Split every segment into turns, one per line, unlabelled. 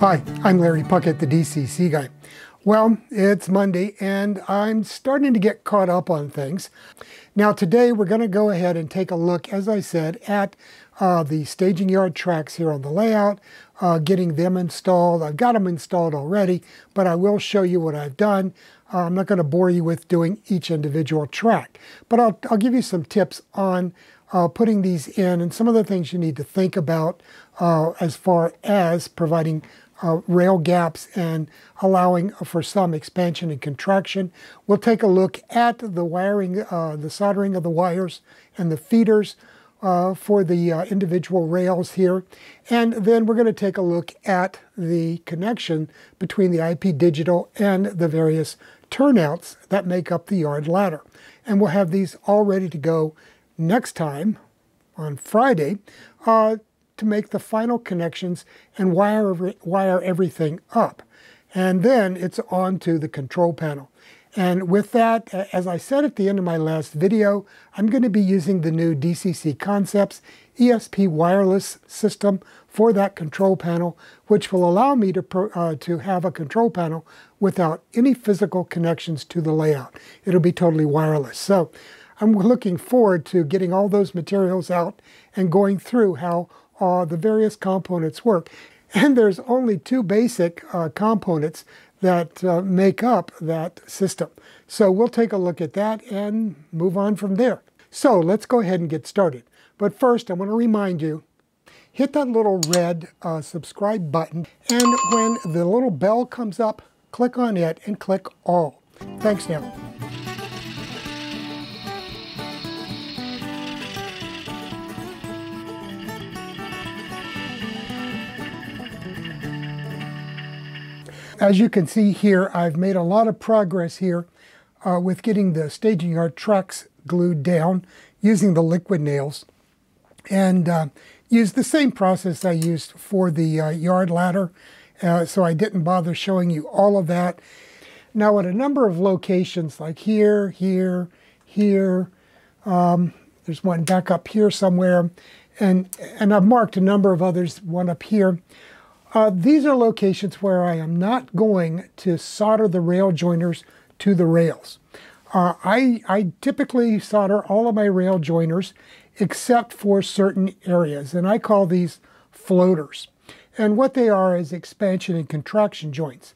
Hi, I'm Larry Puckett, the DCC guy. Well, it's Monday and I'm starting to get caught up on things. Now today we're going to go ahead and take a look, as I said, at uh, the staging yard tracks here on the layout, uh, getting them installed. I've got them installed already, but I will show you what I've done. Uh, I'm not going to bore you with doing each individual track, but I'll, I'll give you some tips on uh, putting these in and some of the things you need to think about uh, as far as providing uh, rail gaps and allowing for some expansion and contraction. We'll take a look at the wiring, uh, the soldering of the wires and the feeders uh, for the uh, individual rails here. And then we're going to take a look at the connection between the IP digital and the various turnouts that make up the yard ladder. And we'll have these all ready to go next time on Friday uh, to make the final connections and wire, wire everything up. And then it's on to the control panel. And with that, as I said at the end of my last video, I'm going to be using the new DCC Concepts ESP wireless system for that control panel, which will allow me to, uh, to have a control panel without any physical connections to the layout. It'll be totally wireless. So I'm looking forward to getting all those materials out and going through how uh, the various components work. And there's only two basic uh, components that uh, make up that system. So we'll take a look at that and move on from there. So let's go ahead and get started. But first, I want to remind you, hit that little red uh, subscribe button, and when the little bell comes up, click on it and click all. Thanks now. As you can see here, I've made a lot of progress here uh, with getting the staging yard tracks glued down using the liquid nails and uh, used the same process I used for the uh, yard ladder uh, so I didn't bother showing you all of that. Now at a number of locations like here, here, here, um, there's one back up here somewhere and, and I've marked a number of others, one up here. Uh, these are locations where I am not going to solder the rail joiners to the rails. Uh, I, I typically solder all of my rail joiners except for certain areas, and I call these floaters. And what they are is expansion and contraction joints.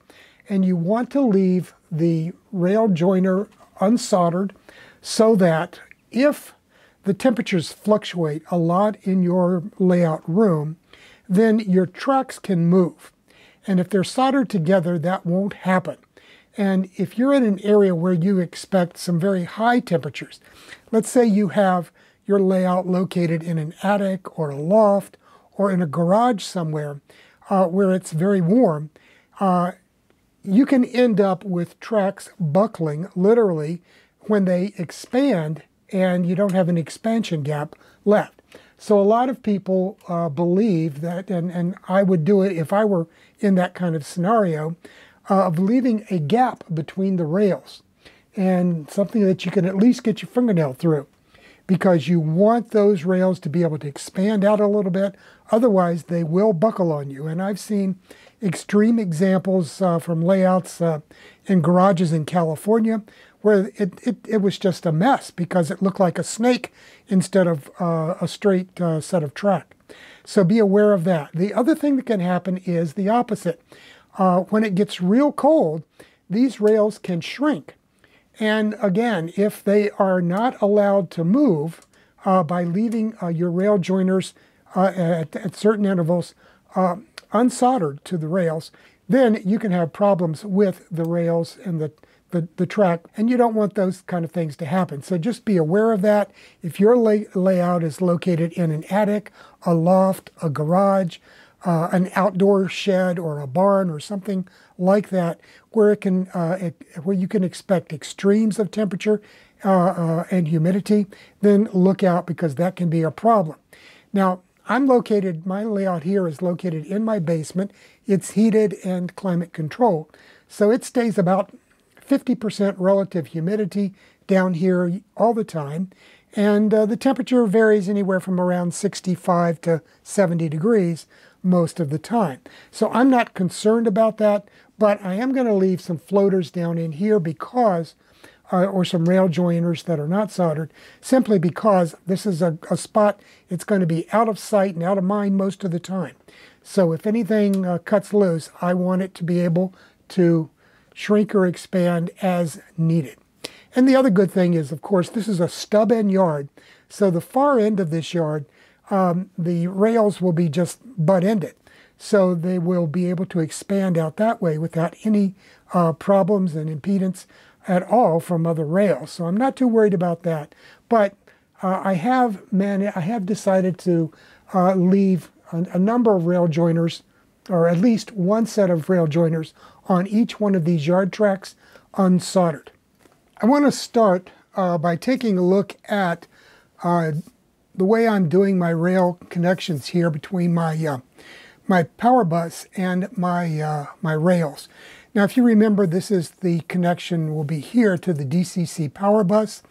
And you want to leave the rail joiner unsoldered so that if the temperatures fluctuate a lot in your layout room, then your tracks can move. And if they're soldered together, that won't happen. And if you're in an area where you expect some very high temperatures, let's say you have your layout located in an attic or a loft or in a garage somewhere uh, where it's very warm, uh, you can end up with tracks buckling literally when they expand and you don't have an expansion gap left. So a lot of people uh, believe that, and, and I would do it if I were in that kind of scenario, uh, of leaving a gap between the rails and something that you can at least get your fingernail through because you want those rails to be able to expand out a little bit. Otherwise, they will buckle on you. And I've seen extreme examples uh, from layouts uh, in garages in California where it, it, it was just a mess because it looked like a snake instead of uh, a straight uh, set of track. So be aware of that. The other thing that can happen is the opposite. Uh, when it gets real cold, these rails can shrink. And again, if they are not allowed to move uh, by leaving uh, your rail joiners uh, at, at, certain intervals unsoldered to the rails, then you can have problems with the rails and the the, the track, and you don't want those kind of things to happen. So just be aware of that. If your lay, layout is located in an attic, a loft, a garage, uh, an outdoor shed or a barn or something like that, where it can, uh, it, where you can expect extremes of temperature uh, uh and humidity, then look out because that can be a problem. Now, I'm located, my layout here is located in my basement. It's heated and climate controlled. So it stays about 50% relative humidity down here all the time. And uh, the temperature varies anywhere from around 65 to 70 degrees most of the time. So I'm not concerned about that, but I am going to leave some floaters down in here because, uh, or some rail joiners that are not soldered, simply because this is a, a, spot it's going to be out of sight and out of mind most of the time. So if anything uh, cuts loose, I want it to be able to shrink or expand as needed. And the other good thing is, of course, this is a stub end yard. So the far end of this yard, um, the rails will be just butt ended. So they will be able to expand out that way without any uh, problems and impedance at all from other rails. So I'm not too worried about that. But uh, I have man, I have decided to uh, leave a, a number of rail joiners, or at least one set of rail joiners on each one of these yard tracks unsoldered. I want to start uh, by taking a look at uh, the way I'm doing my rail connections here between my uh, my power bus and my uh, my rails. Now, if you remember, this is the connection will be here to the DCC power bus,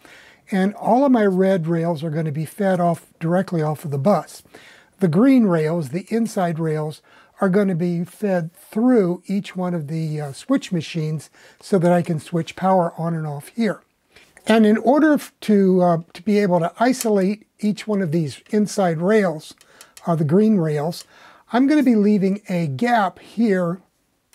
and all of my red rails are going to be fed off directly off of the bus. The green rails, the inside rails, are going to be fed through each one of the uh, switch machines so that I can switch power on and off here. And in order to, uh, to be able to isolate each one of these inside rails, uh, the green rails, I'm going to be leaving a gap here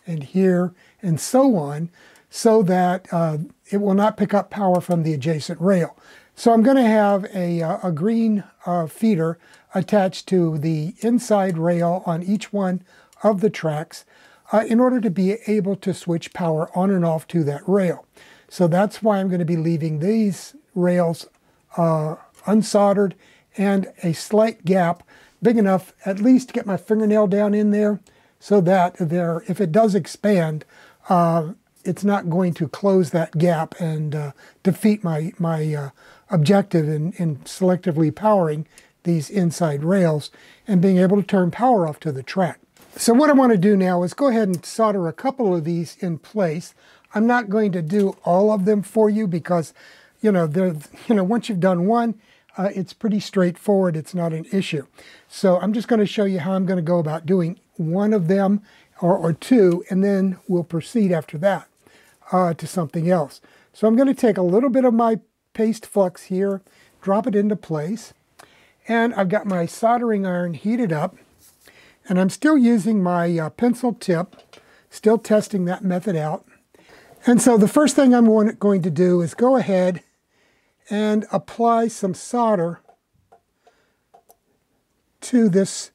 and here and so on so that uh, it will not pick up power from the adjacent rail. So I'm going to have a, uh, a green uh, feeder attached to the inside rail on each one of the tracks uh, in order to be able to switch power on and off to that rail. So that's why I'm going to be leaving these rails uh, unsoldered and a slight gap big enough at least to get my fingernail down in there so that there, if it does expand, uh, it's not going to close that gap and uh, defeat my, my uh, objective in, in selectively powering these inside rails and being able to turn power off to the track. So what I want to do now is go ahead and solder a couple of these in place. I'm not going to do all of them for you because, you know, you know, once you've done one, uh, it's pretty straightforward. It's not an issue. So I'm just going to show you how I'm going to go about doing one of them or, or two, and then we'll proceed after that uh, to something else. So I'm going to take a little bit of my paste flux here, drop it into place, and I've got my soldering iron heated up, and I'm still using my uh, pencil tip, still testing that method out. And so the first thing I'm going to do is go ahead and apply some solder to this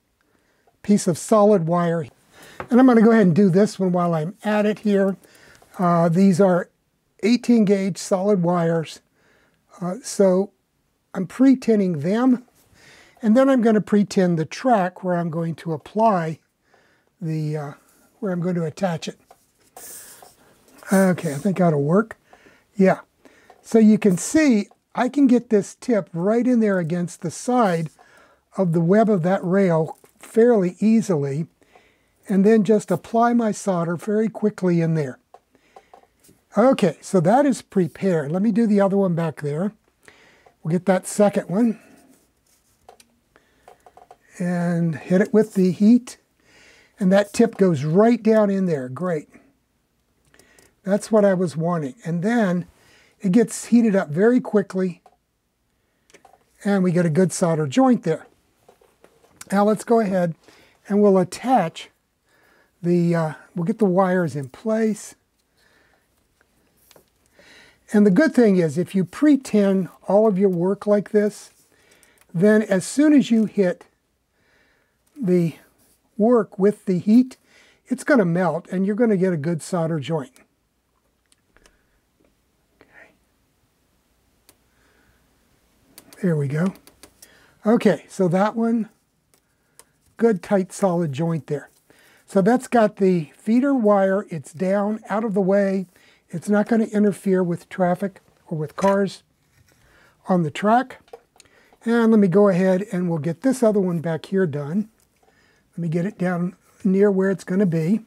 piece of solid wire. And I'm going to go ahead and do this one while I'm at it here. Uh, these are 18 gauge solid wires. Uh, so I'm pre-tinning them. And then I'm going to pre-tin the track where I'm going to apply the, uh, where I'm going to attach it. Okay, I think that'll work. Yeah. So you can see I can get this tip right in there against the side of the web of that rail fairly easily and then just apply my solder very quickly in there. Okay, so that is prepared. Let me do the other one back there. We'll get that second one and hit it with the heat and that tip goes right down in there. Great. That's what I was wanting. And then it gets heated up very quickly and we get a good solder joint there. Now let's go ahead and we'll attach the, uh, we'll get the wires in place. And the good thing is if you pre-tin all of your work like this, then as soon as you hit the work with the heat, it's going to melt and you're going to get a good solder joint. There we go. Okay, so that one, good tight solid joint there. So that's got the feeder wire, it's down, out of the way. It's not going to interfere with traffic or with cars on the track. And let me go ahead and we'll get this other one back here done. Let me get it down near where it's going to be.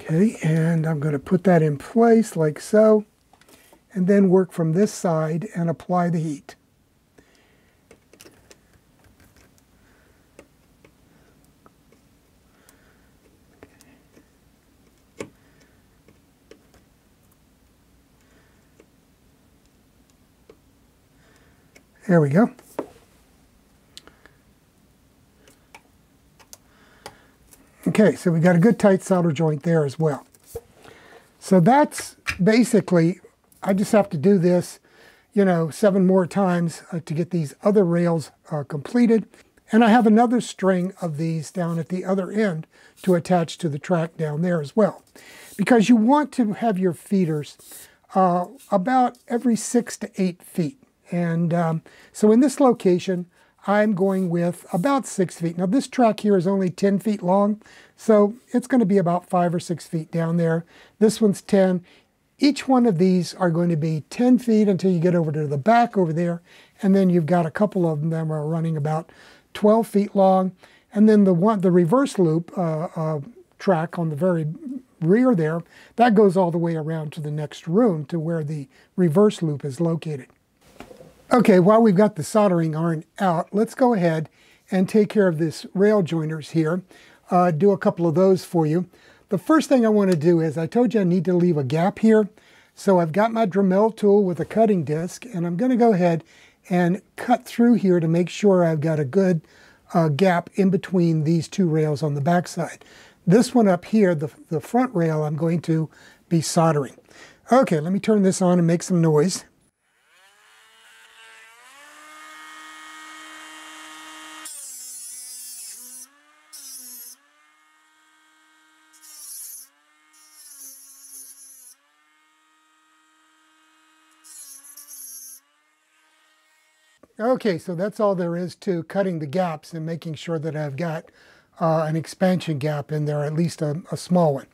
Okay, and I'm going to put that in place like so, and then work from this side and apply the heat. There we go. Okay, so we got a good tight solder joint there as well. So that's basically, I just have to do this, you know, seven more times uh, to get these other rails uh, completed. And I have another string of these down at the other end to attach to the track down there as well. Because you want to have your feeders uh, about every six to eight feet. And um, so in this location, I'm going with about six feet. Now this track here is only 10 feet long, so it's going to be about five or six feet down there. This one's 10. Each one of these are going to be 10 feet until you get over to the back over there, and then you've got a couple of them that are running about 12 feet long. And then the one, the reverse loop uh, uh, track on the very rear there, that goes all the way around to the next room to where the reverse loop is located. Okay, while we've got the soldering iron out, let's go ahead and take care of this rail joiners here. Uh, do a couple of those for you. The first thing I want to do is, I told you I need to leave a gap here. So I've got my Dremel tool with a cutting disc, and I'm going to go ahead and cut through here to make sure I've got a good uh, gap in between these two rails on the backside. This one up here, the, the front rail, I'm going to be soldering. Okay, let me turn this on and make some noise. Okay, so that's all there is to cutting the gaps and making sure that I've got uh, an expansion gap in there, at least a, a small one.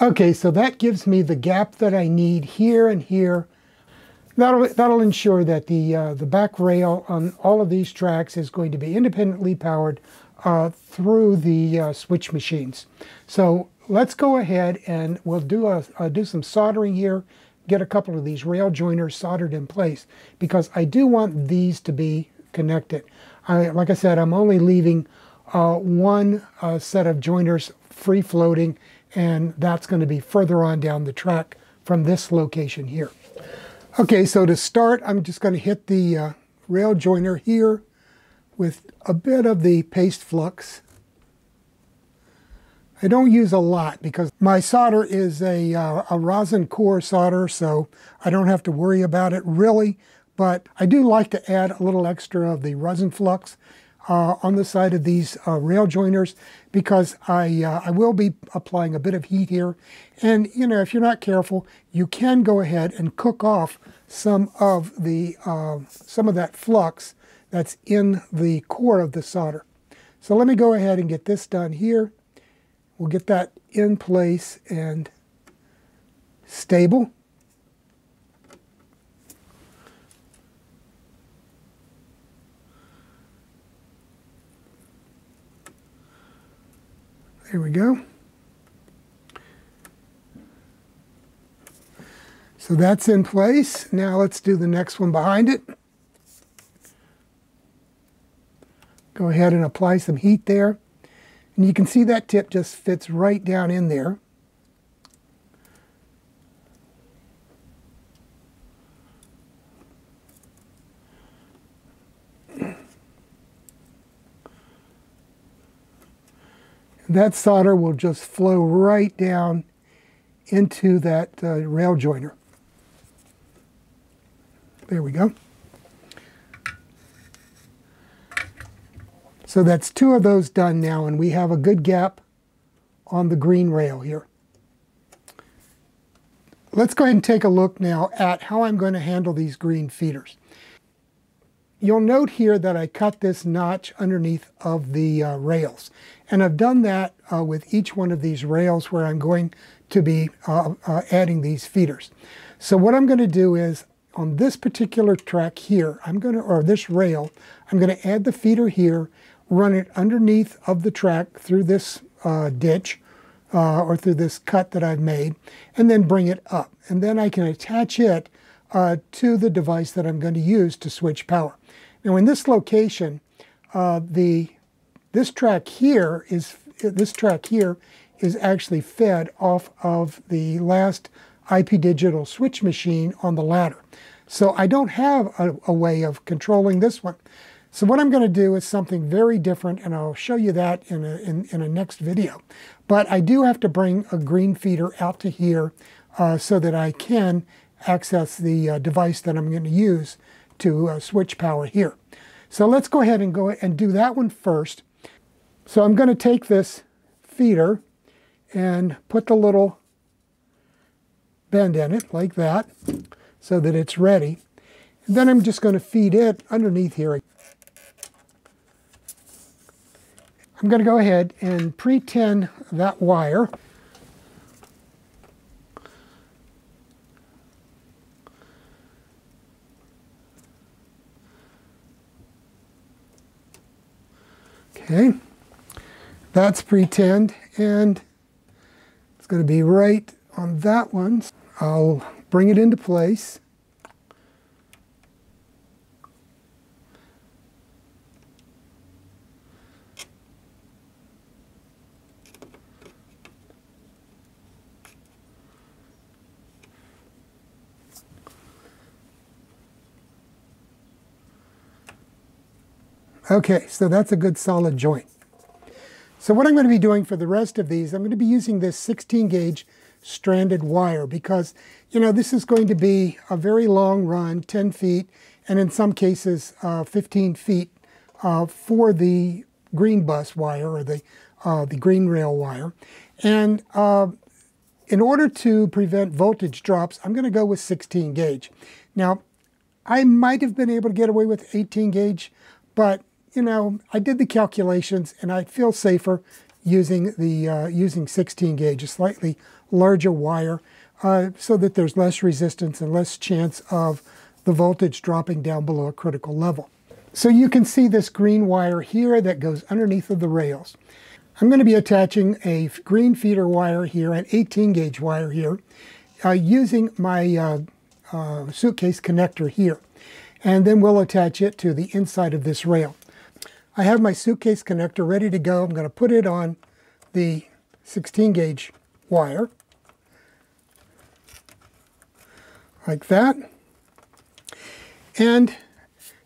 Okay, so that gives me the gap that I need here and here. That'll, that'll ensure that the, uh, the back rail on all of these tracks is going to be independently powered uh, through the uh, switch machines. So let's go ahead and we'll do, a, uh, do some soldering here get a couple of these rail joiners soldered in place because I do want these to be connected. I, like I said, I'm only leaving uh, one uh, set of joiners free floating and that's going to be further on down the track from this location here. Okay, so to start, I'm just going to hit the uh, rail joiner here with a bit of the paste flux I don't use a lot because my solder is a, uh, a rosin core solder, so I don't have to worry about it really. But I do like to add a little extra of the rosin flux uh, on the side of these uh, rail joiners because I, uh, I will be applying a bit of heat here. And, you know, if you're not careful, you can go ahead and cook off some of the uh, some of that flux that's in the core of the solder. So let me go ahead and get this done here. We'll get that in place and stable. There we go. So that's in place. Now let's do the next one behind it. Go ahead and apply some heat there. And you can see that tip just fits right down in there. that solder will just flow right down into that uh, rail joiner. There we go. So that's two of those done now, and we have a good gap on the green rail here. Let's go ahead and take a look now at how I'm going to handle these green feeders. You'll note here that I cut this notch underneath of the uh, rails. And I've done that uh, with each one of these rails where I'm going to be uh, uh adding these feeders. So what I'm going to do is on this particular track here, I'm going to, or this rail, I'm going to add the feeder here run it underneath of the track through this uh, ditch uh, or through this cut that I've made, and then bring it up. And then I can attach it uh, to the device that I'm going to use to switch power. Now in this location, uh, the this track here is this track here is actually fed off of the last IP digital switch machine on the ladder. So I don't have a, a way of controlling this one. So what I'm going to do is something very different, and I'll show you that in a, in, in a next video. But I do have to bring a green feeder out to here uh, so that I can access the uh, device that I'm going to use to uh, switch power here. So let's go ahead and go and do that one first. So I'm going to take this feeder and put the little bend in it like that so that it's ready. And then I'm just going to feed it underneath here. I'm going to go ahead and pre-tin that wire. Okay, that's pre-tinned and it's going to be right on that one. I'll bring it into place. Okay, so that's a good solid joint. So what I'm going to be doing for the rest of these, I'm going to be using this 16 gauge stranded wire because, you know, this is going to be a very long run, 10 feet, and in some cases uh, 15 feet uh, for the green bus wire or the, uh, the green rail wire. And uh, in order to prevent voltage drops, I'm going to go with 16 gauge. Now, I might have been able to get away with 18 gauge, but you know, I did the calculations and I feel safer using the uh, using 16 gauge, a slightly larger wire, uh, so that there's less resistance and less chance of the voltage dropping down below a critical level. So you can see this green wire here that goes underneath of the rails. I'm going to be attaching a green feeder wire here, an 18 gauge wire here, uh, using my uh, uh, suitcase connector here. And then we'll attach it to the inside of this rail. I have my suitcase connector ready to go. I'm going to put it on the 16 gauge wire like that. And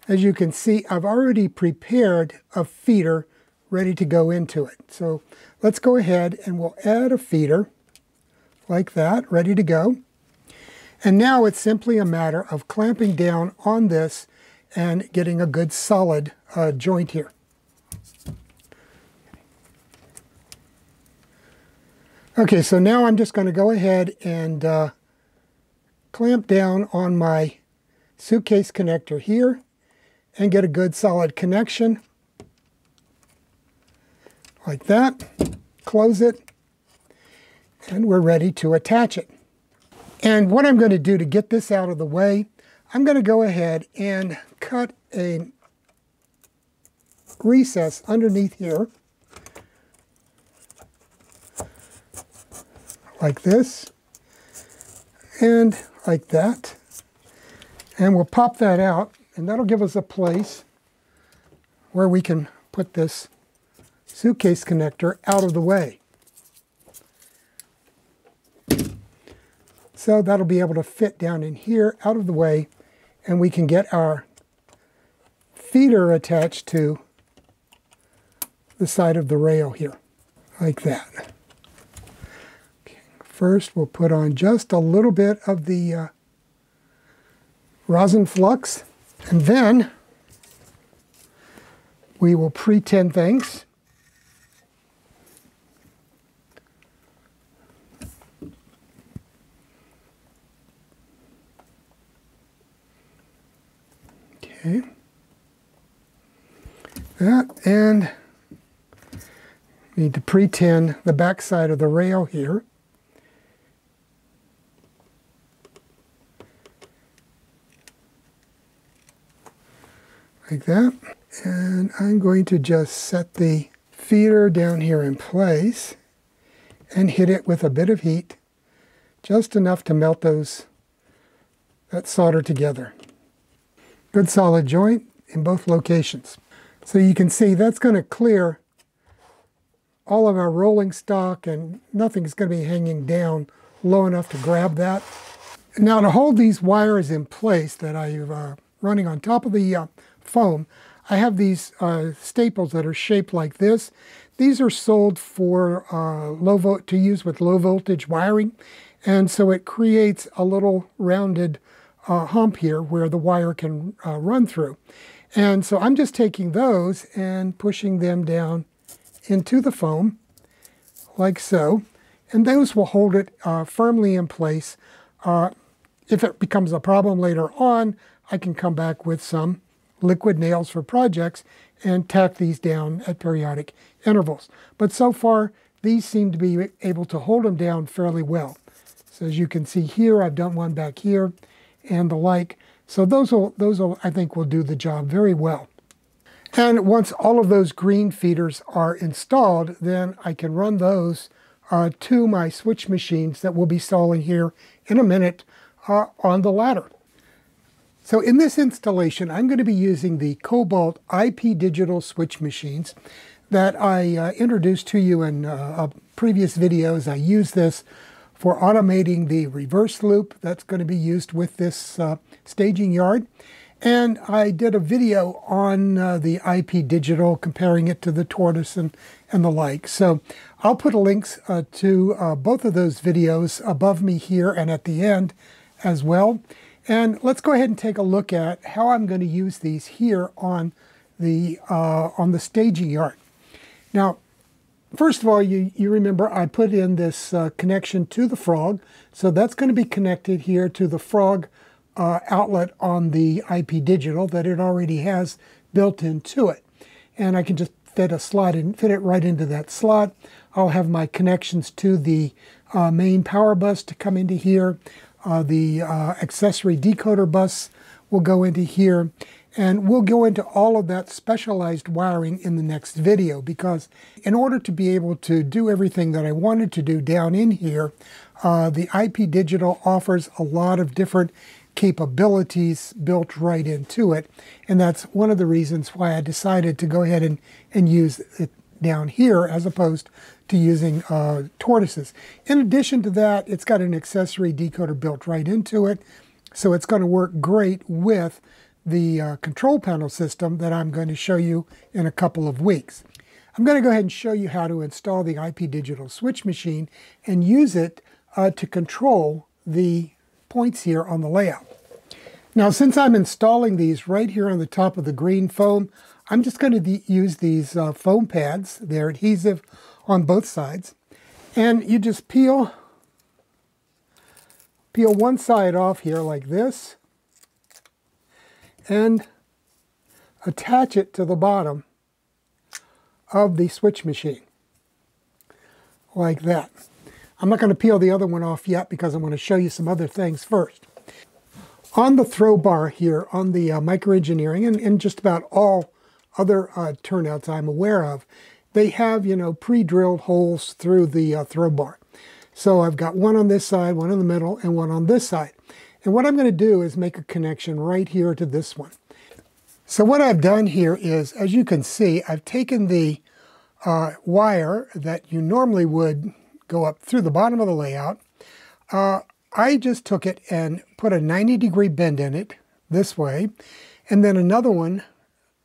as you can see, I've already prepared a feeder ready to go into it. So let's go ahead and we'll add a feeder like that, ready to go. And now it's simply a matter of clamping down on this and getting a good solid uh, joint here. Okay, so now I'm just going to go ahead and uh, clamp down on my suitcase connector here and get a good solid connection like that. Close it and we're ready to attach it. And what I'm going to do to get this out of the way, I'm going to go ahead and cut a recess underneath here like this and like that. And we'll pop that out and that'll give us a place where we can put this suitcase connector out of the way. So that'll be able to fit down in here out of the way and we can get our feeder attached to the side of the rail here like that. First, we'll put on just a little bit of the uh, rosin flux, and then we will pre-tin things. Okay. That, and need to pre-tin the back side of the rail here. Like that. And I'm going to just set the feeder down here in place and hit it with a bit of heat, just enough to melt those, that solder together. Good solid joint in both locations. So you can see that's going to clear all of our rolling stock and nothing's going to be hanging down low enough to grab that. Now to hold these wires in place that I'm uh, running on top of the uh, foam, I have these uh, staples that are shaped like this. These are sold for uh, low vo to use with low voltage wiring, and so it creates a little rounded uh, hump here where the wire can uh, run through. And so I'm just taking those and pushing them down into the foam, like so, and those will hold it uh, firmly in place. Uh, if it becomes a problem later on, I can come back with some liquid nails for projects and tack these down at periodic intervals. But so far, these seem to be able to hold them down fairly well. So as you can see here, I've done one back here and the like. So those will, those will, I think will do the job very well. And once all of those green feeders are installed, then I can run those uh, to my switch machines that we'll be installing here in a minute uh, on the ladder. So in this installation, I'm going to be using the Cobalt IP digital switch machines that I uh, introduced to you in uh, previous videos. I use this for automating the reverse loop that's going to be used with this uh, staging yard. And I did a video on uh, the IP digital, comparing it to the tortoise and, and the like. So I'll put links uh, to uh, both of those videos above me here and at the end as well. And let's go ahead and take a look at how I'm going to use these here on the, uh, on the staging yard. Now, first of all, you, you remember I put in this uh, connection to the frog. So that's going to be connected here to the frog uh, outlet on the IP digital that it already has built into it. And I can just fit a slot and fit it right into that slot. I'll have my connections to the uh, main power bus to come into here. Uh, the uh, accessory decoder bus will go into here. And we'll go into all of that specialized wiring in the next video because in order to be able to do everything that I wanted to do down in here, uh, the IP Digital offers a lot of different capabilities built right into it. And that's one of the reasons why I decided to go ahead and, and use it down here as opposed to using uh, tortoises. In addition to that, it's got an accessory decoder built right into it. So it's going to work great with the uh, control panel system that I'm going to show you in a couple of weeks. I'm going to go ahead and show you how to install the IP digital switch machine and use it uh, to control the points here on the layout. Now, since I'm installing these right here on the top of the green foam, I'm just going to use these uh, foam pads. They're adhesive on both sides. And you just peel, peel one side off here like this and attach it to the bottom of the switch machine like that. I'm not going to peel the other one off yet because I want to show you some other things first. On the throw bar here on the uh, Micro Engineering and, and just about all other uh, turnouts I'm aware of, they have, you know, pre-drilled holes through the uh, throw bar. So I've got one on this side, one in the middle, and one on this side. And what I'm going to do is make a connection right here to this one. So what I've done here is, as you can see, I've taken the uh, wire that you normally would go up through the bottom of the layout. Uh, I just took it and put a 90 degree bend in it this way, and then another one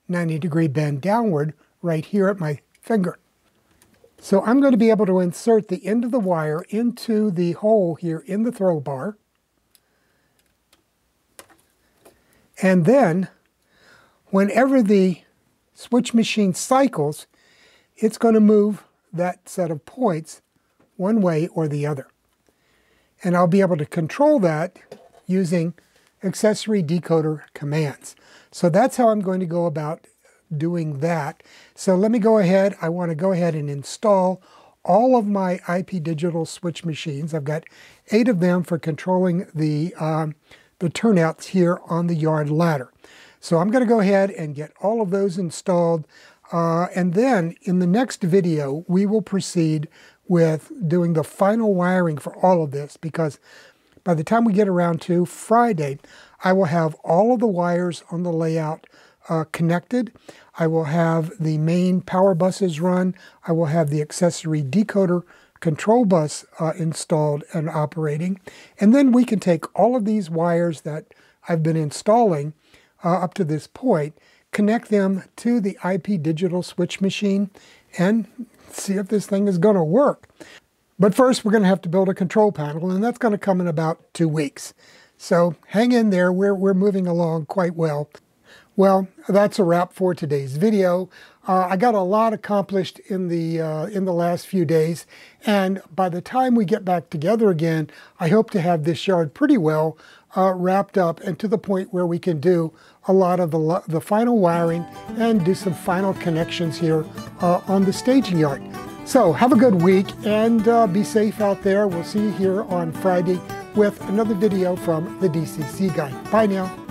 90 degree bend downward right here at my finger. So I'm going to be able to insert the end of the wire into the hole here in the throw bar. And then, whenever the switch machine cycles, it's going to move that set of points one way or the other. And I'll be able to control that using accessory decoder commands. So that's how I'm going to go about doing that. So let me go ahead. I want to go ahead and install all of my IP digital switch machines. I've got eight of them for controlling the, um, the turnouts here on the yard ladder. So I'm going to go ahead and get all of those installed. Uh, and then in the next video, we will proceed with doing the final wiring for all of this because by the time we get around to Friday, I will have all of the wires on the layout uh, connected. I will have the main power buses run. I will have the accessory decoder control bus uh, installed and operating. And then we can take all of these wires that I've been installing uh, up to this point, connect them to the IP digital switch machine, and see if this thing is going to work. But first, we're going to have to build a control panel, and that's going to come in about two weeks. So hang in there. We're, we're moving along quite well. Well, that's a wrap for today's video. Uh, I got a lot accomplished in the uh, in the last few days, and by the time we get back together again, I hope to have this yard pretty well uh, wrapped up and to the point where we can do a lot of the, the final wiring and do some final connections here uh, on the staging yard. So have a good week and uh, be safe out there. We'll see you here on Friday with another video from the DCC guy. Bye now.